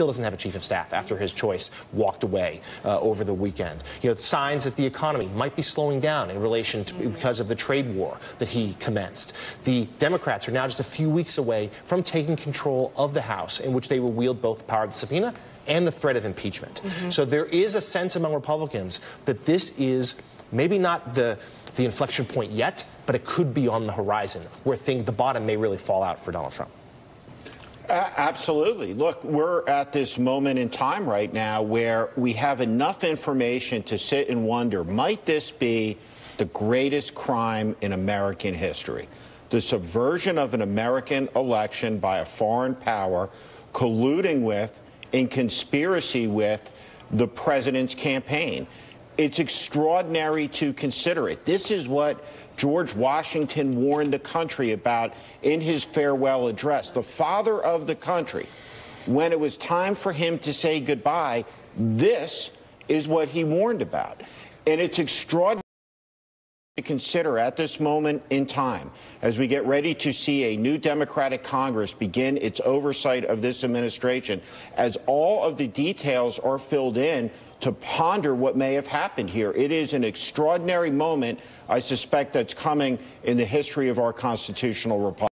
still doesn't have a chief of staff after his choice walked away uh, over the weekend. You know, signs that the economy might be slowing down in relation to because of the trade war that he commenced. The Democrats are now just a few weeks away from taking control of the House, in which they will wield both the power of the subpoena and the threat of impeachment. Mm-hmm. So there is a sense among Republicans that this is maybe not the the inflection point yet, but it could be on the horizon where thing, the bottom may really fall out for Donald Trump. Absolutely. Look, we're at this moment in time right now where we have enough information to sit and wonder might this be the greatest crime in American history? The subversion of an American election by a foreign power colluding with, in conspiracy with, the president's campaign. It's extraordinary to consider it. This is what George Washington warned the country about in his farewell address. The father of the country, when it was time for him to say goodbye, this is what he warned about. And it's extraordinary to consider at this moment in time as we get ready to see a new Democratic Congress begin its oversight of this administration, as all of the details are filled in to ponder what may have happened here. It is an extraordinary moment, I suspect, that's coming in the history of our constitutional republic.